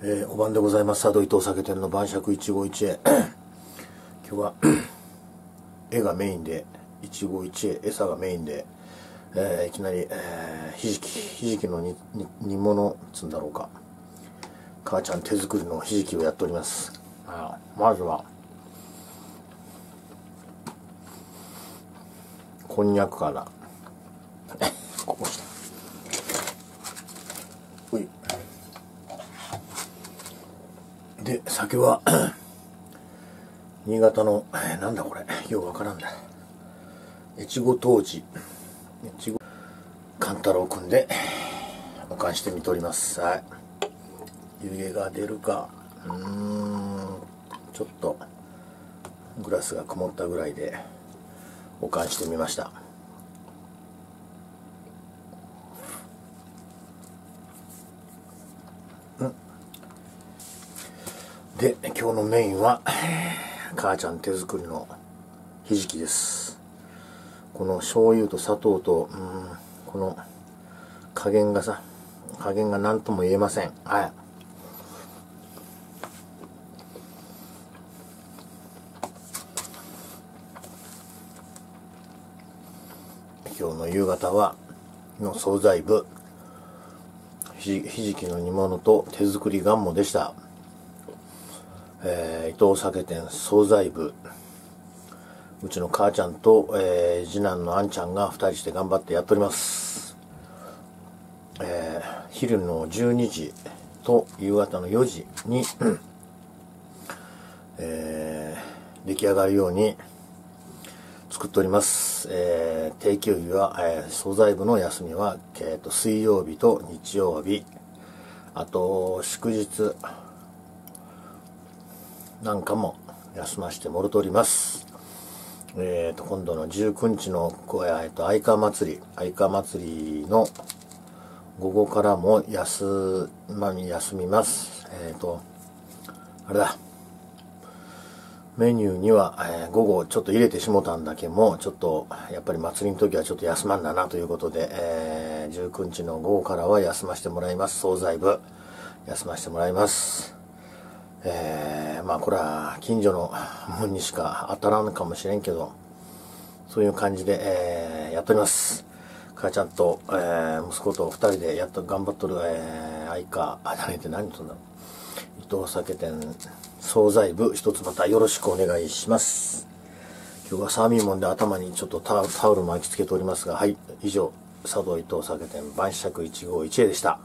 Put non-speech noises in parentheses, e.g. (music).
えー、お晩でございます。佐渡伊藤酒店の晩酌一期一会。(coughs) 今日は (coughs) 絵がメインで一期一会餌がメインで、えー、いきなり、えー、ひじきひじきの煮煮物つんだろうか。母ちゃん手作りのひじきをやっております。あまずはこんにゃくから。(laughs) ここした。ほいで酒は (clears throat) 新潟の、えー、なんだこれ。ようわからんだ越後当時越後。勘太郎くんで保管してみております。はい。湯気が出るか。うーん。ちょっとグラスが曇ったぐらいで保管してみました。で今日のメインは母ちゃん手作りのひじきです。この醤油と砂糖とうんこの加減がさ加減が何とも言えません。はい。今日の夕方はの惣菜部ひじきの煮物と手作りがんもでした。えー、伊藤酒店惣菜部。うちの母ちゃんと、えー、次男のあんちゃんが2人して頑張ってやっております、えー、昼の12時と夕方の4時に、えー、出来上がるように作っております、えー、定休日は、えー、惣菜部の休みは、えーと水曜日と日曜日。あと祝日なんかも休ましてもろとおります。えっ、ー、と、今度の19日の、えっ、ー、と、愛川祭り、愛川祭りの午後からも休、まに休みます。えっ、ー、と、あれだ。メニューには、えー、午後ちょっと入れてしもたんだけども、ちょっと、やっぱり祭りの時はちょっと休まんだなということで、えー、19日の午後からは休ませてもらいます。惣菜部、休ませてもらいます。えー、まあこれは近所の門にしか当たらんかもしれんけど、そういう感じで、えー、やっております。母ちゃんと、えー、息子と二人でやっと頑張っとる、えー、相川、あ、何って何言ったんだろう。伊藤酒店惣菜部一つまたよろしくお願いします。今日はサーミーモンで頭にちょっとタオル巻きつけておりますが、はい、以上、佐渡伊藤酒店晩酌151へでした。